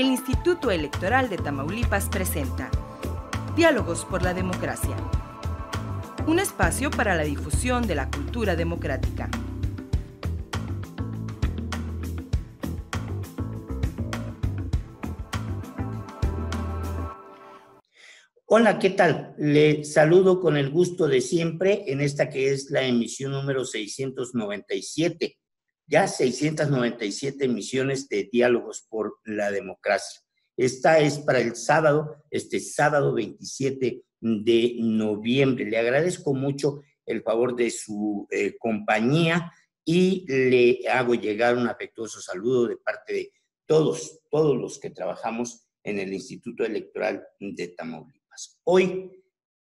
el Instituto Electoral de Tamaulipas presenta Diálogos por la Democracia, un espacio para la difusión de la cultura democrática. Hola, ¿qué tal? Le saludo con el gusto de siempre en esta que es la emisión número 697 ya 697 emisiones de diálogos por la democracia. Esta es para el sábado, este sábado 27 de noviembre. Le agradezco mucho el favor de su eh, compañía y le hago llegar un afectuoso saludo de parte de todos, todos los que trabajamos en el Instituto Electoral de Tamaulipas. Hoy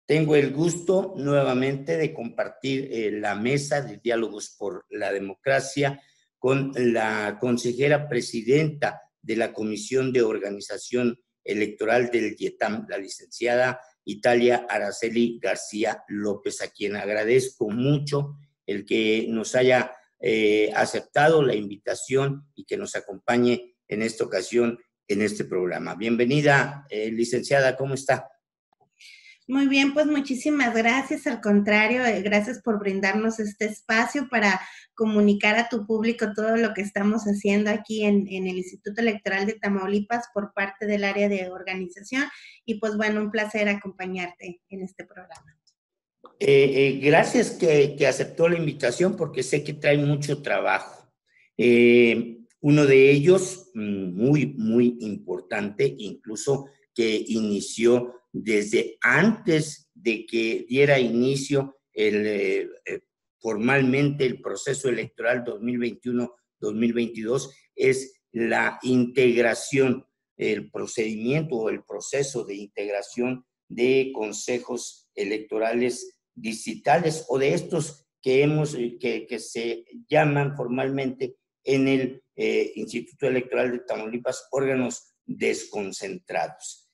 tengo el gusto nuevamente de compartir eh, la mesa de diálogos por la democracia con la consejera presidenta de la Comisión de Organización Electoral del IETAM, la licenciada Italia Araceli García López, a quien agradezco mucho el que nos haya eh, aceptado la invitación y que nos acompañe en esta ocasión en este programa. Bienvenida, eh, licenciada, ¿cómo está? Muy bien, pues muchísimas gracias. Al contrario, eh, gracias por brindarnos este espacio para comunicar a tu público todo lo que estamos haciendo aquí en, el Instituto Electoral de Tamaulipas por parte del área de organización. Y pues bueno, un placer acompañarte en este programa. Eh, eh, gracias que, aceptó la invitación porque sé que trae mucho trabajo. uno de ellos, mm, muy, muy importante, incluso que inició desde antes de que diera inicio eh, eh, formalmente el proceso electoral 2021-2022 es la integración, el procedimiento o el proceso de integración de consejos electorales digitales o de estos que, hemos, eh, que, que se llaman formalmente en el Instituto Electoral de Tamaulipas órganos desconcentrados.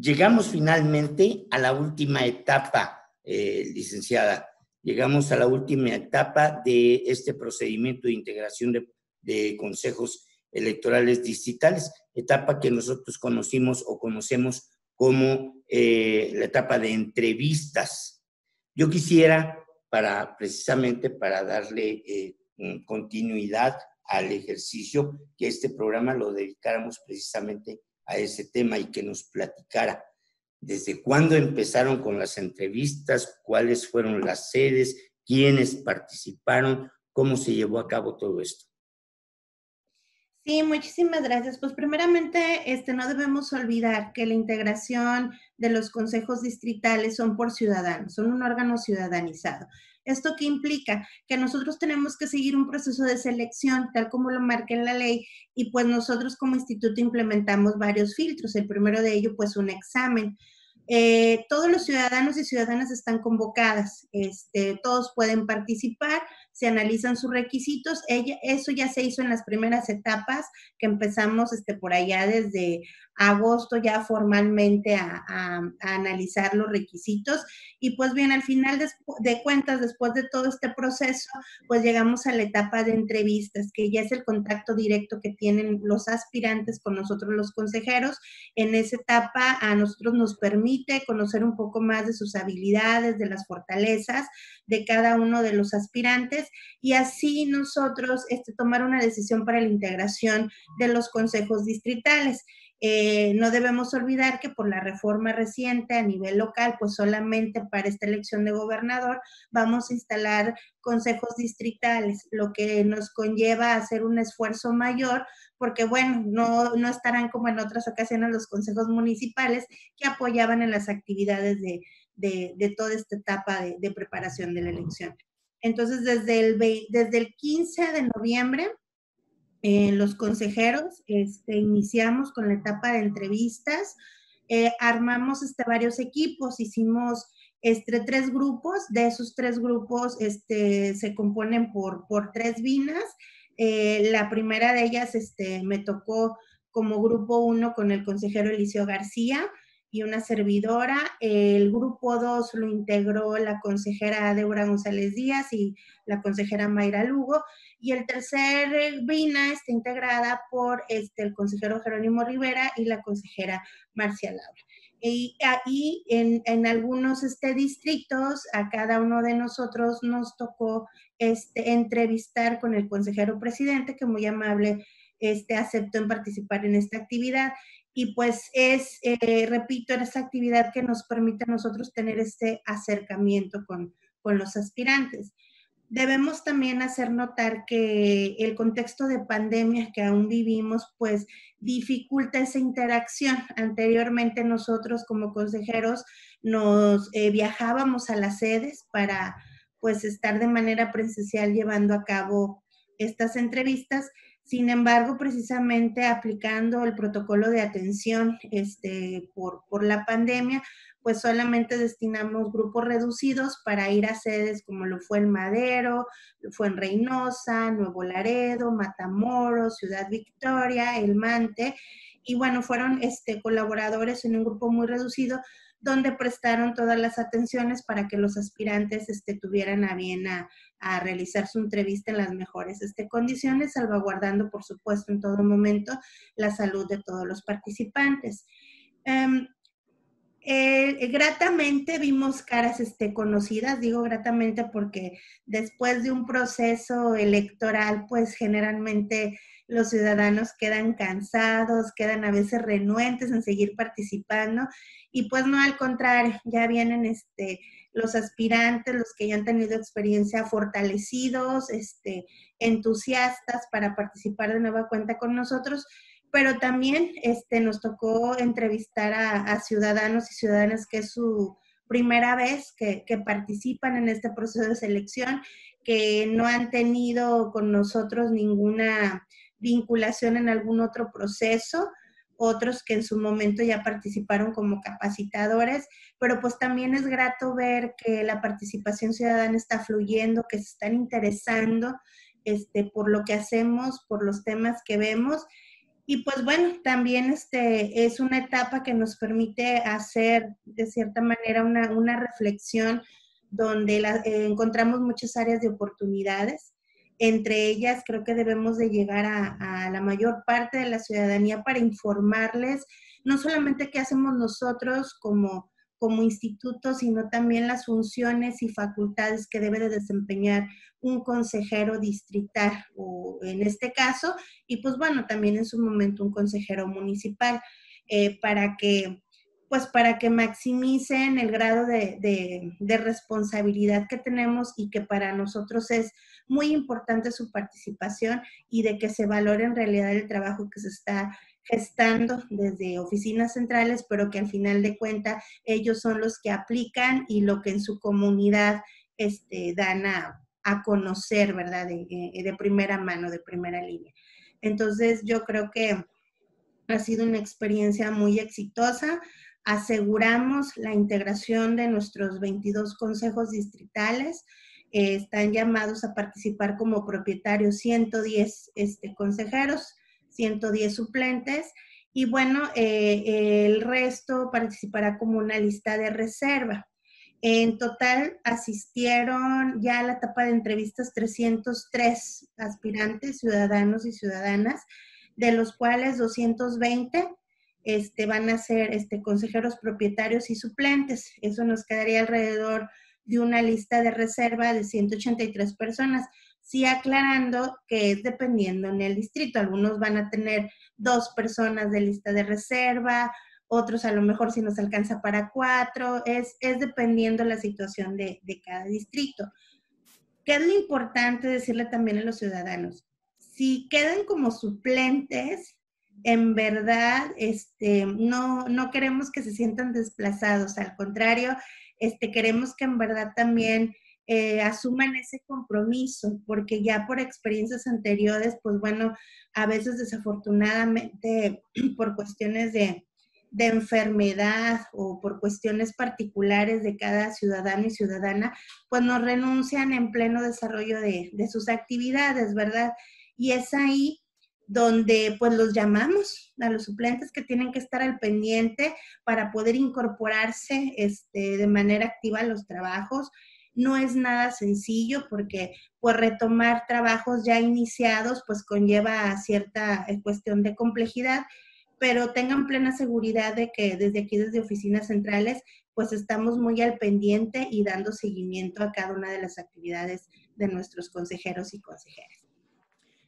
Llegamos finalmente a la última etapa, eh, licenciada. Llegamos a la última etapa de este procedimiento de integración de, consejos electorales digitales, etapa que nosotros conocimos o conocemos como eh, la etapa de entrevistas. Yo quisiera, para precisamente para darle eh, continuidad al ejercicio, que este programa lo dedicáramos precisamente a ese tema y que nos platicara desde cuándo empezaron con las entrevistas, cuáles fueron las sedes, quiénes participaron, cómo se llevó a cabo todo esto. Sí, muchísimas gracias. Pues primeramente, este, no debemos olvidar que la integración de los consejos distritales son por ciudadanos, son un órgano ciudadanizado. ¿Esto qué implica? Que nosotros tenemos que seguir un proceso de selección, tal como lo marca en la ley, y pues nosotros como instituto implementamos varios filtros. El primero de ellos, pues un examen. Eh, todos los ciudadanos y ciudadanas están convocadas, este, todos pueden participar, se analizan sus requisitos. Ella, eso ya se hizo en las primeras etapas que empezamos este, por allá desde agosto ya formalmente a, analizar los requisitos. Y pues bien, al final de, cuentas, después de todo este proceso, pues llegamos a la etapa de entrevistas, que ya es el contacto directo que tienen los aspirantes con nosotros los consejeros. En esa etapa a nosotros nos permite conocer un poco más de sus habilidades, de las fortalezas de cada uno de los aspirantes y así nosotros este, tomar una decisión para la integración de los consejos distritales. Eh, no debemos olvidar que por la reforma reciente a nivel local, pues solamente para esta elección de gobernador vamos a instalar consejos distritales, lo que nos conlleva a hacer un esfuerzo mayor, porque bueno, no, no estarán como en otras ocasiones los consejos municipales que apoyaban en las actividades de, de, toda esta etapa de, de preparación de la elección. Entonces, desde el, desde el 15 de noviembre, eh, los consejeros este, iniciamos con la etapa de entrevistas, eh, armamos este, varios equipos, hicimos este, tres grupos, de esos tres grupos este, se componen por, por tres vinas. Eh, la primera de ellas este, me tocó como grupo uno con el consejero Eliseo García, y una servidora. El grupo 2 lo integró la consejera Débora González Díaz y la consejera Mayra Lugo. Y el tercer BINA está integrada por este, el consejero Jerónimo Rivera y la consejera Marcia Laura. Y ahí en, en, algunos este, distritos, a cada uno de nosotros nos tocó este, entrevistar con el consejero presidente, que muy amable este, aceptó en participar en esta actividad. Y pues es, eh, repito, esa actividad que nos permite a nosotros tener este acercamiento con, con los aspirantes. Debemos también hacer notar que el contexto de pandemia que aún vivimos, pues dificulta esa interacción. Anteriormente nosotros como consejeros nos eh, viajábamos a las sedes para pues estar de manera presencial llevando a cabo estas entrevistas sin embargo, precisamente aplicando el protocolo de atención este, por, por la pandemia, pues solamente destinamos grupos reducidos para ir a sedes como lo fue en Madero, fue en Reynosa, Nuevo Laredo, Matamoros, Ciudad Victoria, El Mante, y bueno, fueron este, colaboradores en un grupo muy reducido donde prestaron todas las atenciones para que los aspirantes este, tuvieran a bien a, realizar su entrevista en las mejores este, condiciones, salvaguardando, por supuesto, en todo momento la salud de todos los participantes. Em, eh, gratamente vimos caras este, conocidas, digo gratamente porque después de un proceso electoral, pues generalmente los ciudadanos quedan cansados, quedan a veces renuentes en seguir participando y pues no al contrario, ya vienen este, los aspirantes, los que ya han tenido experiencia fortalecidos, este, entusiastas para participar de nueva cuenta con nosotros, pero también este, nos tocó entrevistar a, ciudadanos y ciudadanas que es su primera vez que, que participan en este proceso de selección, que no han tenido con nosotros ninguna vinculación en algún otro proceso, otros que en su momento ya participaron como capacitadores, pero pues también es grato ver que la participación ciudadana está fluyendo, que se están interesando este, por lo que hacemos, por los temas que vemos. Y pues bueno, también este, es una etapa que nos permite hacer de cierta manera una, una reflexión donde eh, encontramos muchas áreas de oportunidades. Entre ellas creo que debemos de llegar a, la mayor parte de la ciudadanía para informarles no solamente qué hacemos nosotros como, como instituto, sino también las funciones y facultades que debe de desempeñar un consejero distrital o en este caso, y pues bueno, también en su momento un consejero municipal, eh, para que pues para que maximicen el grado de, responsabilidad que tenemos y que para nosotros es muy importante su participación y de que se valore en realidad el trabajo que se está gestando desde oficinas centrales, pero que al final de cuentas ellos son los que aplican y lo que en su comunidad este, dan a, conocer, ¿verdad? De, de primera mano, de primera línea. Entonces yo creo que ha sido una experiencia muy exitosa aseguramos la integración de nuestros 22 consejos distritales. Eh, están llamados a participar como propietarios 110 este, consejeros, 110 suplentes y bueno, eh, el resto participará como una lista de reserva. En total asistieron ya a la etapa de entrevistas 303 aspirantes, ciudadanos y ciudadanas, de los cuales 220 este, van a ser este, consejeros propietarios y suplentes. Eso nos quedaría alrededor de una lista de reserva de 183 personas. Sí aclarando que es dependiendo en el distrito. Algunos van a tener dos personas de lista de reserva, otros a lo mejor si nos alcanza para cuatro. Es, es dependiendo la situación de, de cada distrito. ¿Qué es lo importante decirle también a los ciudadanos? Si quedan como suplentes, en verdad este, no, no queremos que se sientan desplazados, al contrario, este, queremos que en verdad también eh, asuman ese compromiso, porque ya por experiencias anteriores, pues bueno, a veces desafortunadamente por cuestiones de, de enfermedad o por cuestiones particulares de cada ciudadano y ciudadana, pues nos renuncian en pleno desarrollo de, de sus actividades, ¿verdad? Y es ahí donde pues los llamamos a los suplentes que tienen que estar al pendiente para poder incorporarse este, de manera activa a los trabajos. No es nada sencillo porque pues retomar trabajos ya iniciados pues conlleva cierta eh, cuestión de complejidad, pero tengan plena seguridad de que desde aquí, desde oficinas centrales, pues estamos muy al pendiente y dando seguimiento a cada una de las actividades de nuestros consejeros y consejeras.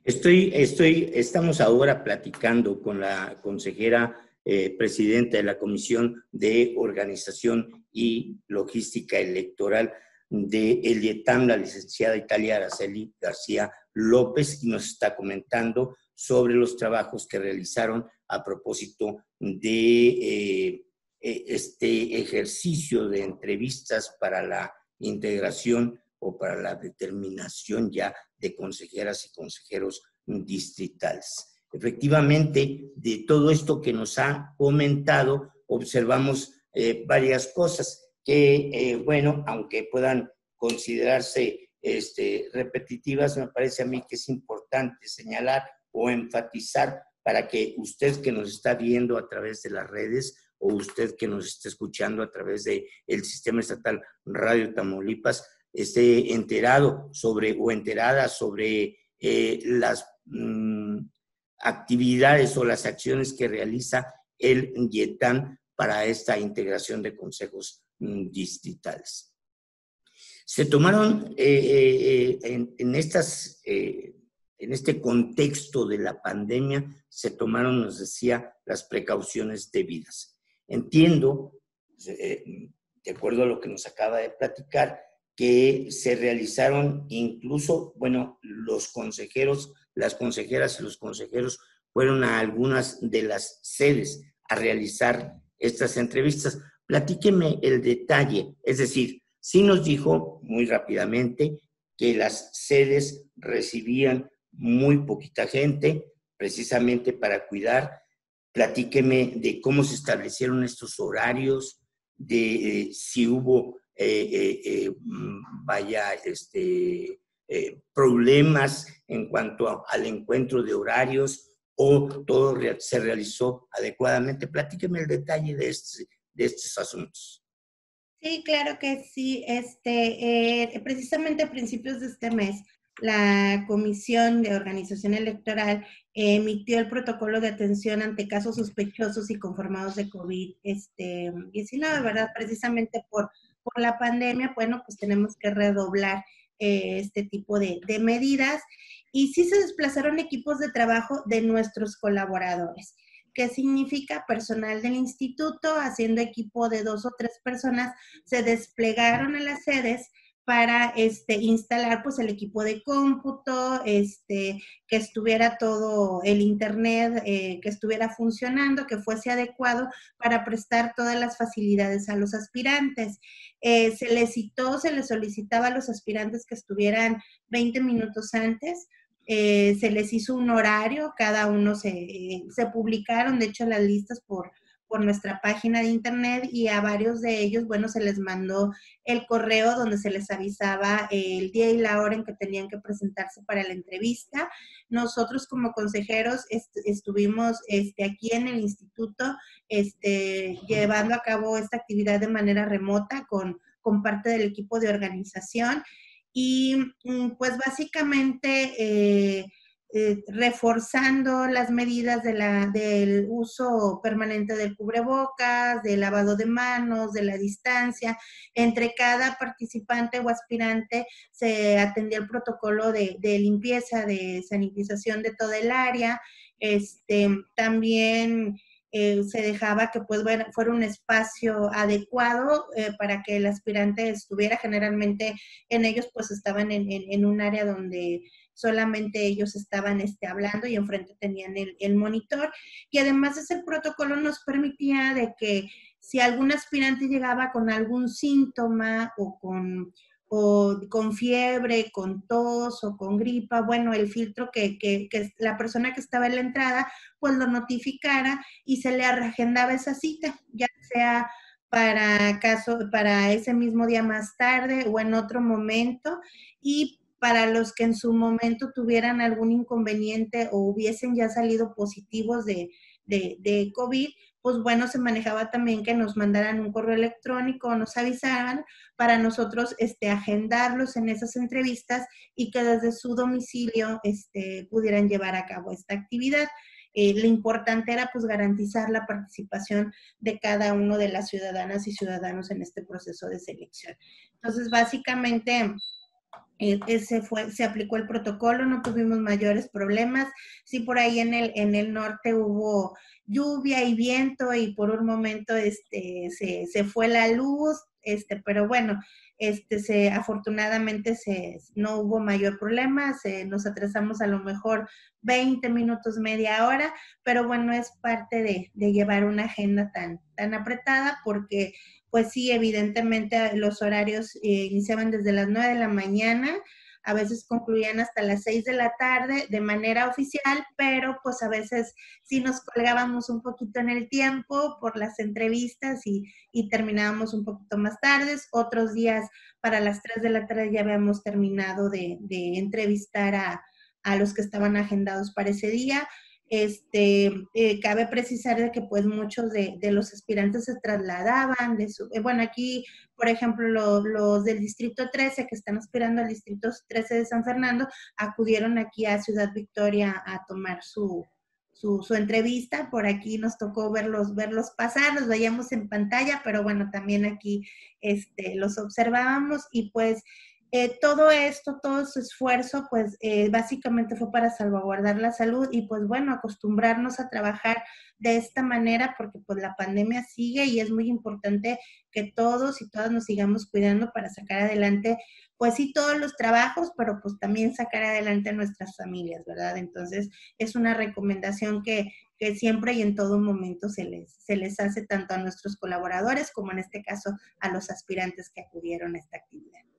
Estoy, estoy, estamos ahora platicando con la consejera eh, presidenta de la Comisión de Organización y Logística Electoral de El IETAM, la licenciada Italia Araceli García López, y nos está comentando sobre los trabajos que realizaron a propósito de eh, e, este ejercicio de entrevistas para la integración o para la determinación ya de consejeras y consejeros distritales. Efectivamente, de todo esto que nos ha comentado, observamos eh, varias cosas que, eh, bueno, aunque puedan considerarse este, repetitivas, me parece a mí que es importante señalar o enfatizar para que usted que nos está viendo a través de las redes o usted que nos está escuchando a través del el Sistema Estatal Radio Tamaulipas esté enterado sobre o enterada sobre eh, las mm, actividades o las acciones que realiza el YETAN para esta integración de consejos distritales. Se tomaron eh, eh, en, estas, en este contexto de la pandemia, se tomaron, nos decía, las precauciones debidas. Entiendo, de acuerdo a lo que nos acaba de platicar, que se realizaron incluso, bueno, los consejeros, las consejeras y los consejeros fueron a algunas de las sedes a realizar estas entrevistas. Platíqueme el detalle, es decir, sí nos dijo muy rápidamente que las sedes recibían muy poquita gente, precisamente para cuidar. Platíqueme de cómo se establecieron estos horarios, de eh, si hubo eh, eh, mm, vaya, este, problemas en cuanto al encuentro de horarios o todo se realizó adecuadamente. Platíqueme el detalle de, este, de estos asuntos. Sí, claro que sí. Este, precisamente a principios de este mes, la Comisión de Organización Electoral emitió el protocolo de atención ante casos sospechosos y conformados de COVID-19, este, ¿verdad? Precisamente por por la pandemia, bueno, pues tenemos que redoblar eh, este tipo de, de medidas. Y sí se desplazaron equipos de trabajo de nuestros colaboradores. ¿Qué significa? Personal del instituto, haciendo equipo de dos o tres personas, se desplegaron en las sedes para este, instalar pues el equipo de cómputo, este, que estuviera todo el internet, eh, que estuviera funcionando, que fuese adecuado para prestar todas las facilidades a los aspirantes. Eh, se les citó, se les solicitaba a los aspirantes que estuvieran 20 minutos antes. Eh, se les hizo un horario, cada uno se, se publicaron, de hecho, las listas por, por nuestra página de internet y a varios de ellos, bueno, se les mandó el correo donde se les avisaba el día y la hora en que tenían que presentarse para la entrevista. Nosotros como consejeros estuvimos este, aquí en el instituto este, llevando a cabo esta actividad de manera remota con, con parte del equipo de organización y mm, pues básicamente... Eh, eh, reforzando las medidas del uso permanente del cubrebocas, del lavado de manos, de la distancia. Entre cada participante o aspirante se atendía el protocolo de, limpieza, de sanitización de toda el área. Este, también eh, se dejaba que pues, fuera un espacio adecuado eh, para que el aspirante estuviera. Generalmente en ellos pues estaban en, en un área donde solamente ellos estaban este, hablando y enfrente tenían el, el monitor. Y además ese protocolo nos permitía de que si algún aspirante llegaba con algún síntoma o con, o con fiebre, con tos o con gripa, bueno, el filtro que, que, que, la persona que estaba en la entrada, pues lo notificara y se le agendaba esa cita, ya sea para caso, para ese mismo día más tarde o en otro momento. Y para los que en su momento tuvieran algún inconveniente o hubiesen ya salido positivos de, de, COVID, pues bueno, se manejaba también que nos mandaran un correo electrónico nos avisaran para nosotros este, agendarlos en esas entrevistas y que desde su domicilio este, pudieran llevar a cabo esta actividad. Eh, lo importante era pues garantizar la participación de cada uno de las ciudadanas y ciudadanos en este proceso de selección. Entonces, básicamente, ese fue, se aplicó el protocolo, no tuvimos mayores problemas. Sí, por ahí en el, en el norte hubo lluvia y viento y por un momento este, se, se fue la luz, este, pero bueno, este, se, afortunadamente se, no hubo mayor problema, se, nos atrasamos a lo mejor 20 minutos, media hora, pero bueno, es parte de, de llevar una agenda tan, tan apretada porque pues sí, evidentemente los horarios eh, iniciaban desde las 9 de la mañana, a veces concluían hasta las 6 de la tarde de manera oficial, pero pues a veces sí nos colgábamos un poquito en el tiempo por las entrevistas y, terminábamos un poquito más tarde. Otros días para las 3 de la tarde ya habíamos terminado de, entrevistar a, a los que estaban agendados para ese día. Este, eh, cabe precisar de que pues muchos de, los aspirantes se trasladaban de su, eh, bueno, aquí, por ejemplo, los del Distrito 13 que están aspirando al Distrito 13 de San Fernando, acudieron aquí a Ciudad Victoria a tomar su, su, entrevista. Por aquí nos tocó verlos, verlos pasar, los veíamos en pantalla, pero bueno, también aquí este, los observábamos y pues eh, todo esto, todo su esfuerzo, pues eh, básicamente fue para salvaguardar la salud y pues bueno, acostumbrarnos a trabajar de esta manera porque pues la pandemia sigue y es muy importante que todos y todas nos sigamos cuidando para sacar adelante, pues sí, todos los trabajos, pero pues también sacar adelante a nuestras familias, ¿verdad? Entonces es una recomendación que, que siempre y en todo momento se les, se les hace tanto a nuestros colaboradores como en este caso a los aspirantes que acudieron a esta actividad.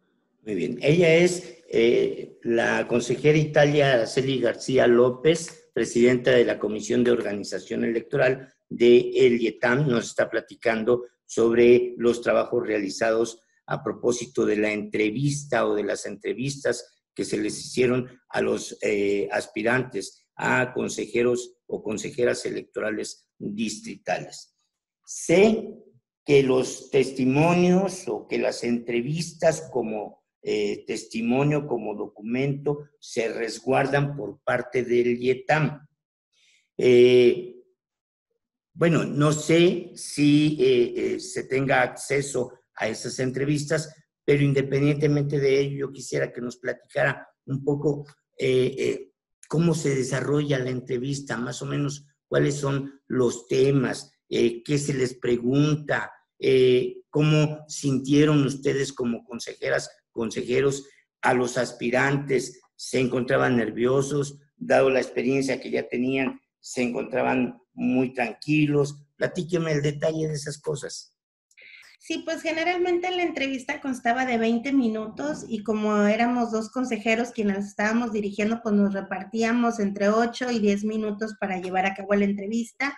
Muy bien. Ella es eh, la consejera Italia Araceli García López, presidenta de la Comisión de Organización Electoral de El IETAM. Nos está platicando sobre los trabajos realizados a propósito de la entrevista o de las entrevistas que se les hicieron a los eh, aspirantes a consejeros o consejeras electorales distritales. Sé que los testimonios o que las entrevistas como eh, testimonio como documento se resguardan por parte del IETAM. Eh, bueno, no sé si eh, se tenga acceso a esas entrevistas, pero independientemente de ello, yo quisiera que nos platicara un poco cómo se desarrolla la entrevista, más o menos cuáles son los temas, qué se les pregunta, cómo sintieron ustedes como consejeras consejeros a los aspirantes se encontraban nerviosos, dado la experiencia que ya tenían, se encontraban muy tranquilos. Platíqueme el detalle de esas cosas. Sí, pues generalmente la entrevista constaba de 20 minutos y como éramos dos consejeros quienes estábamos dirigiendo, pues nos repartíamos entre 8 y 10 minutos para llevar a cabo la entrevista.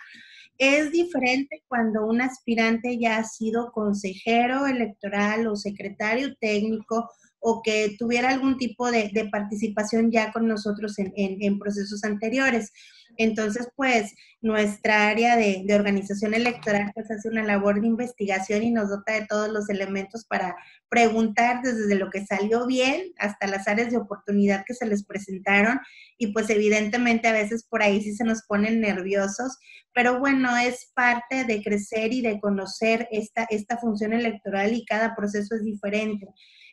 Es diferente cuando un aspirante ya ha sido consejero electoral o secretario técnico o que tuviera algún tipo de, participación ya con nosotros en, procesos anteriores. Entonces, pues nuestra área de, organización electoral pues hace una labor de investigación y nos dota de todos los elementos para preguntar desde lo que salió bien hasta las áreas de oportunidad que se les presentaron y pues evidentemente a veces por ahí sí se nos ponen nerviosos, pero bueno, es parte de crecer y de conocer esta, esta función electoral y cada proceso es diferente.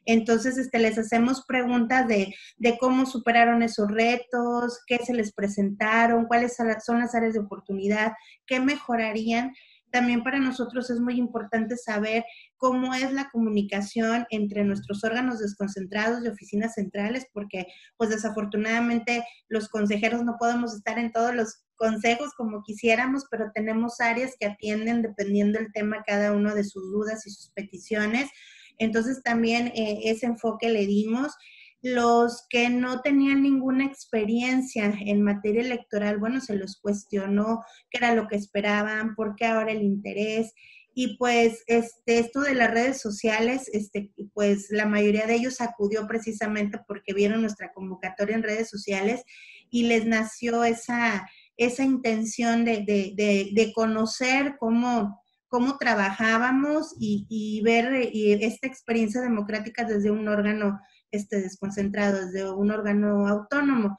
Entonces, este, les hacemos preguntas de, de cómo superaron esos retos, qué se les presentaron, cuáles son las áreas de oportunidad, qué mejorarían también para nosotros es muy importante saber cómo es la comunicación entre nuestros órganos desconcentrados y oficinas centrales, porque pues desafortunadamente los consejeros no podemos estar en todos los consejos como quisiéramos, pero tenemos áreas que atienden dependiendo del tema cada uno de sus dudas y sus peticiones. Entonces también eh, ese enfoque le dimos. Los que no tenían ninguna experiencia en materia electoral, bueno, se los cuestionó qué era lo que esperaban, por qué ahora el interés. Y pues este, esto de las redes sociales, este, pues la mayoría de ellos acudió precisamente porque vieron nuestra convocatoria en redes sociales y les nació esa, esa intención de, de, de, conocer cómo, cómo trabajábamos y, y ver y esta experiencia democrática desde un órgano este, desconcentrado, desde un órgano autónomo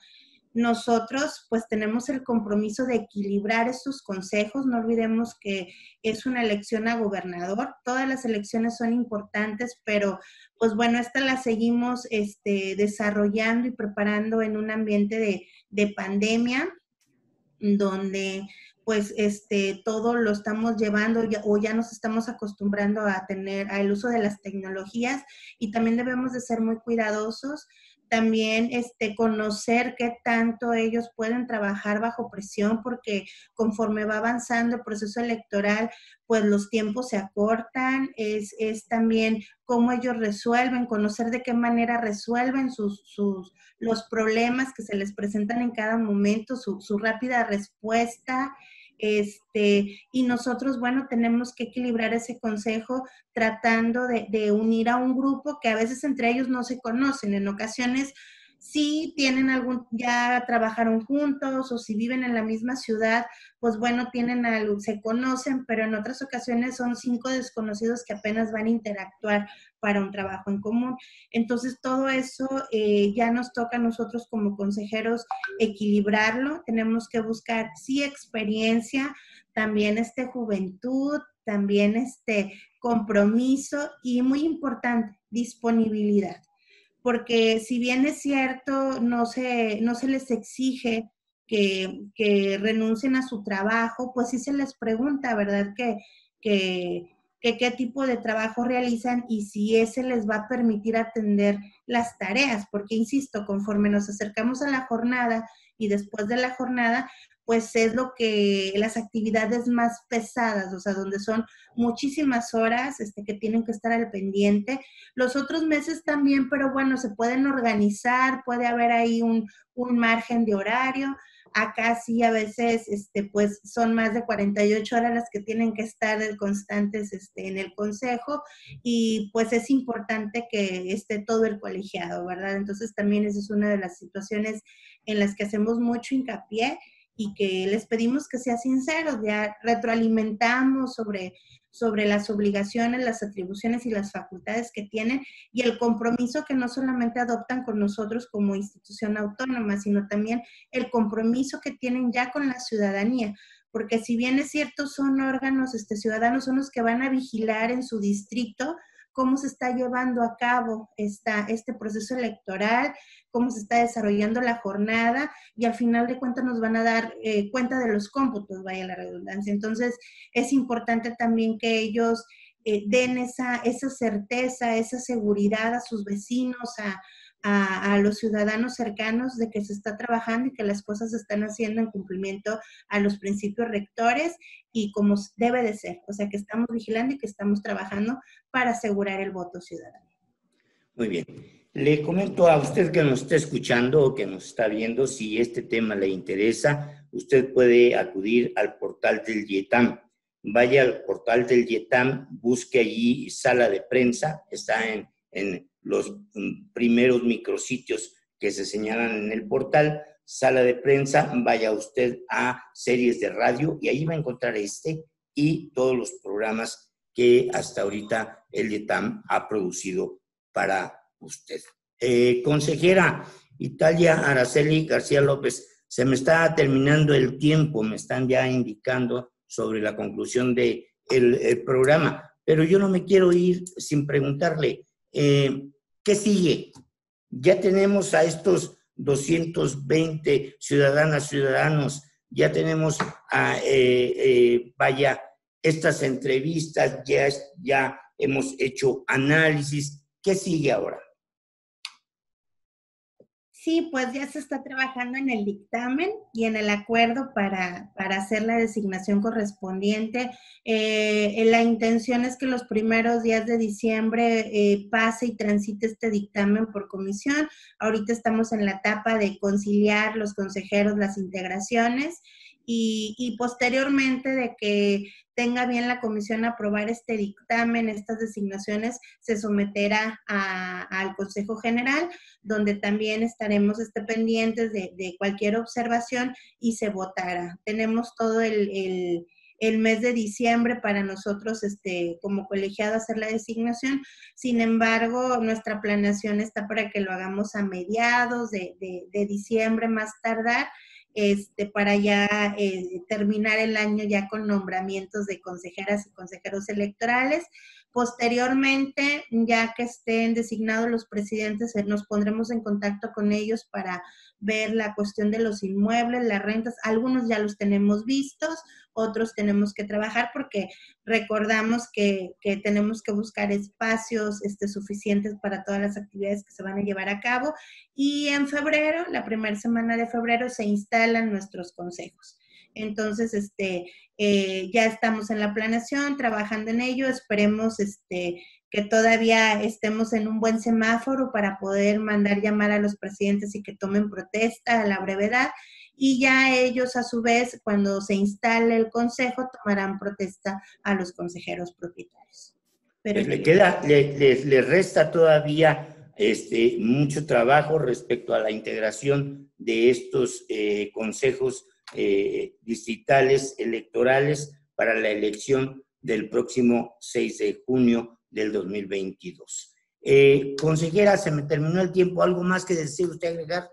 nosotros pues tenemos el compromiso de equilibrar estos consejos. No olvidemos que es una elección a gobernador. Todas las elecciones son importantes, pero pues bueno, esta la seguimos este, desarrollando y preparando en un ambiente de, de pandemia donde pues este todo lo estamos llevando o ya nos estamos acostumbrando a tener al uso de las tecnologías y también debemos de ser muy cuidadosos. También este, conocer qué tanto ellos pueden trabajar bajo presión, porque conforme va avanzando el proceso electoral, pues los tiempos se acortan, es, es también cómo ellos resuelven, conocer de qué manera resuelven sus, sus, los problemas que se les presentan en cada momento, su, su rápida respuesta, este, y nosotros, bueno, tenemos que equilibrar ese consejo tratando de, de unir a un grupo que a veces entre ellos no se conocen. En ocasiones si tienen algún, ya trabajaron juntos o si viven en la misma ciudad, pues bueno, tienen algo, se conocen, pero en otras ocasiones son cinco desconocidos que apenas van a interactuar para un trabajo en común. Entonces, todo eso eh, ya nos toca a nosotros como consejeros equilibrarlo. Tenemos que buscar, sí, experiencia, también este juventud, también este compromiso y muy importante, disponibilidad porque si bien es cierto, no se, no se les exige que, que, renuncien a su trabajo, pues sí se les pregunta, ¿verdad? Que, que, qué tipo de trabajo realizan y si ese les va a permitir atender las tareas, porque insisto, conforme nos acercamos a la jornada y después de la jornada, pues es lo que las actividades más pesadas, o sea, donde son muchísimas horas este, que tienen que estar al pendiente. Los otros meses también, pero bueno, se pueden organizar, puede haber ahí un, un margen de horario. Acá sí a veces, este, pues son más de 48 horas las que tienen que estar constantes este, en el consejo y pues es importante que esté todo el colegiado, ¿verdad? Entonces también esa es una de las situaciones en las que hacemos mucho hincapié y que les pedimos que sea sinceros, ya retroalimentamos sobre, sobre las obligaciones, las atribuciones y las facultades que tienen y el compromiso que no solamente adoptan con nosotros como institución autónoma, sino también el compromiso que tienen ya con la ciudadanía. Porque si bien es cierto, son órganos este, ciudadanos, son los que van a vigilar en su distrito, cómo se está llevando a cabo esta, este proceso electoral, cómo se está desarrollando la jornada y al final de cuentas nos van a dar eh, cuenta de los cómputos, vaya la redundancia. Entonces, es importante también que ellos eh, den esa, esa certeza, esa seguridad a sus vecinos, a, a, los ciudadanos cercanos de que se está trabajando y que las cosas se están haciendo en cumplimiento a los principios rectores y como debe de ser. O sea, que estamos vigilando y que estamos trabajando para asegurar el voto ciudadano. Muy bien. Le comento a usted que nos está escuchando o que nos está viendo, si este tema le interesa, usted puede acudir al portal del YETAM. Vaya al portal del YETAM, busque allí sala de prensa, está en, en los mm, primeros micrositios que se señalan en el portal, sala de prensa, vaya usted a series de radio y ahí va a encontrar este y todos los programas que hasta ahorita el IETAM ha producido para usted. Eh, consejera Italia Araceli García López, se me está terminando el tiempo, me están ya indicando sobre la conclusión del de el programa, pero yo no me quiero ir sin preguntarle, eh, ¿Qué sigue? Ya tenemos a estos 220 ciudadanas, ciudadanos, ya tenemos a, eh, eh, vaya, estas entrevistas, ya, ya hemos hecho análisis. ¿Qué sigue ahora? Sí, pues ya se está trabajando en el dictamen y en el acuerdo para, hacer la designación correspondiente. Eh, la intención es que los primeros días de diciembre eh, pase y transite este dictamen por comisión. Ahorita estamos en la etapa de conciliar los consejeros las integraciones y, posteriormente de que tenga bien la comisión aprobar este dictamen, estas designaciones, se someterá al Consejo General, donde también estaremos este, pendientes de, cualquier observación y se votará. Tenemos todo el, mes de diciembre para nosotros este, como colegiado hacer la designación. Sin embargo, nuestra planeación está para que lo hagamos a mediados de, de diciembre más tardar este, para ya eh, terminar el año ya con nombramientos de consejeras y consejeros electorales. Posteriormente, ya que estén designados los presidentes, eh, nos pondremos en contacto con ellos para ver la cuestión de los inmuebles, las rentas. Algunos ya los tenemos vistos, otros tenemos que trabajar porque recordamos que, tenemos que buscar espacios este, suficientes para todas las actividades que se van a llevar a cabo. Y en febrero, la primera semana de febrero, se instalan nuestros consejos. Entonces, este, eh, ya estamos en la planeación, trabajando en ello. Esperemos este, que todavía estemos en un buen semáforo para poder mandar llamar a los presidentes y que tomen protesta a la brevedad y ya ellos a su vez, cuando se instale el consejo, tomarán protesta a los consejeros propietarios. Pero le queda, le, resta todavía este, mucho trabajo respecto a la integración de estos eh, consejos eh, distritales electorales para la elección del próximo 6 de junio del 2022. Eh, consejera, se me terminó el tiempo. ¿Algo más que desee usted agregar?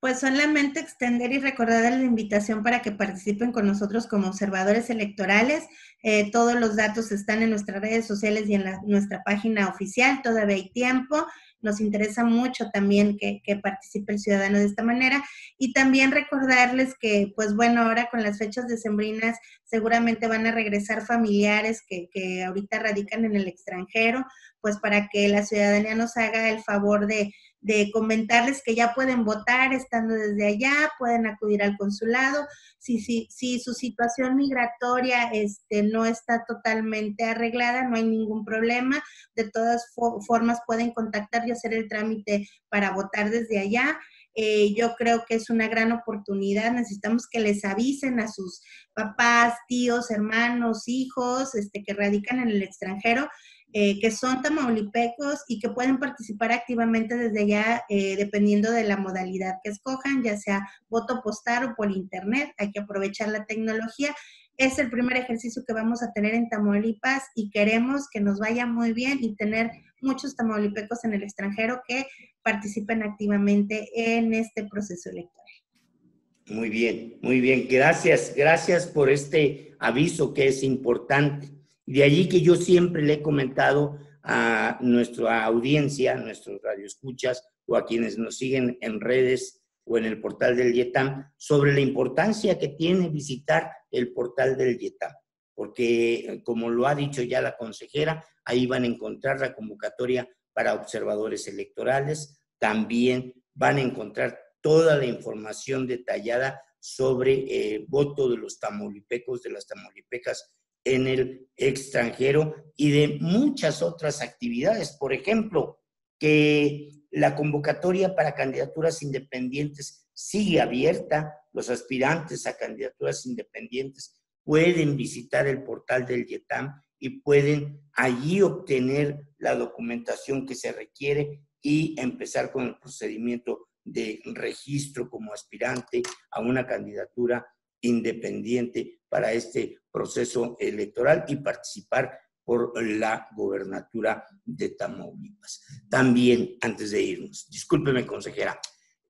Pues solamente extender y recordar la invitación para que participen con nosotros como observadores electorales. Eh, todos los datos están en nuestras redes sociales y en nuestra página oficial. Todavía hay tiempo. Nos interesa mucho también que, participe el ciudadano de esta manera. Y también recordarles que, pues bueno, ahora con las fechas decembrinas seguramente van a regresar familiares que, que ahorita radican en el extranjero, pues para que la ciudadanía nos haga el favor de de comentarles que ya pueden votar estando desde allá, pueden acudir al consulado. Si, si, si su situación migratoria este, no está totalmente arreglada, no hay ningún problema. De todas formas, pueden contactar y hacer el trámite para votar desde allá. Eh, yo creo que es una gran oportunidad. Necesitamos que les avisen a sus papás, tíos, hermanos, hijos este, que radican en el extranjero eh, que son tamaulipecos y que pueden participar activamente desde ya, eh, dependiendo de la modalidad que escojan, ya sea voto postal o por internet. Hay que aprovechar la tecnología. Es el primer ejercicio que vamos a tener en Tamaulipas y queremos que nos vaya muy bien y tener muchos tamaulipecos en el extranjero que participen activamente en este proceso electoral. Muy bien, muy bien. Gracias, gracias por este aviso que es importante. De allí que yo siempre le he comentado a nuestra audiencia, a nuestros radioescuchas o a quienes nos siguen en redes o en el portal del YETAM sobre la importancia que tiene visitar el portal del YETAM, porque como lo ha dicho ya la consejera, ahí van a encontrar la convocatoria para observadores electorales, también van a encontrar toda la información detallada sobre el eh, voto de los tamaulipecos, de las tamaulipecas en el extranjero y de muchas otras actividades. Por ejemplo, que la convocatoria para candidaturas independientes sigue abierta. Los aspirantes a candidaturas independientes pueden visitar el portal del YETAM y pueden allí obtener la documentación que se requiere y empezar con el procedimiento de registro como aspirante a una candidatura independiente para este proceso electoral y participar por la gobernatura de Tamaulipas. También, antes de irnos, discúlpeme, consejera,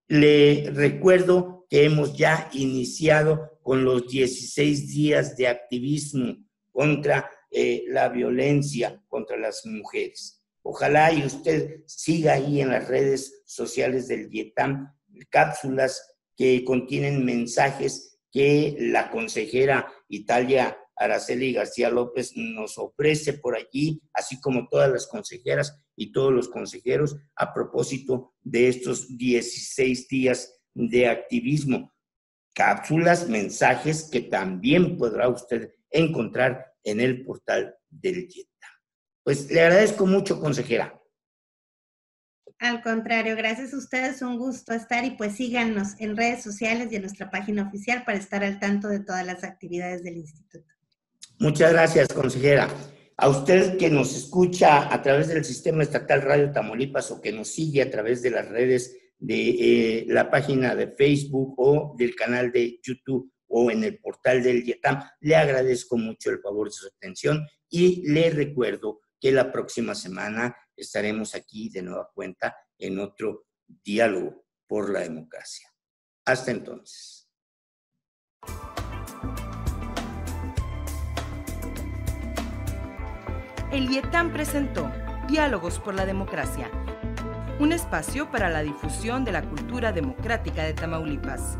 le recuerdo que hemos ya iniciado con los 16 días de activismo contra eh, la violencia contra las mujeres. Ojalá y usted siga ahí en las redes sociales del Vietam cápsulas que contienen mensajes que la consejera Italia Araceli García López nos ofrece por allí, así como todas las consejeras y todos los consejeros, a propósito de estos 16 días de activismo. Cápsulas, mensajes que también podrá usted encontrar en el portal del YETA. Pues le agradezco mucho, consejera. Al contrario, gracias a ustedes, un gusto estar y pues síganos en redes sociales y en nuestra página oficial para estar al tanto de todas las actividades del instituto. Muchas gracias, consejera. A usted que nos escucha a través del sistema estatal Radio Tamaulipas o que nos sigue a través de las redes de eh, la página de Facebook o del canal de YouTube o en el portal del IETAM, le agradezco mucho el favor de su atención y le recuerdo que la próxima semana estaremos aquí de nueva cuenta en otro diálogo por la democracia. Hasta entonces. El IETAM presentó Diálogos por la Democracia, un espacio para la difusión de la cultura democrática de Tamaulipas.